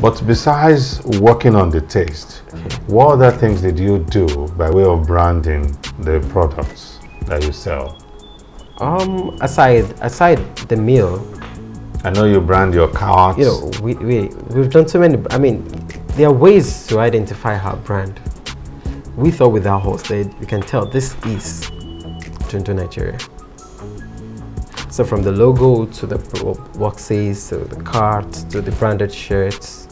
but besides working on the taste, what other things did you do by way of branding the products that you sell? Um, aside aside the meal, I know you brand your carts. you know, we, we we've done so many. I mean, there are ways to identify our brand. We thought with our horse that you can tell this is Dundu Nigeria. So from the logo to the boxes to the cart, to the branded shirts,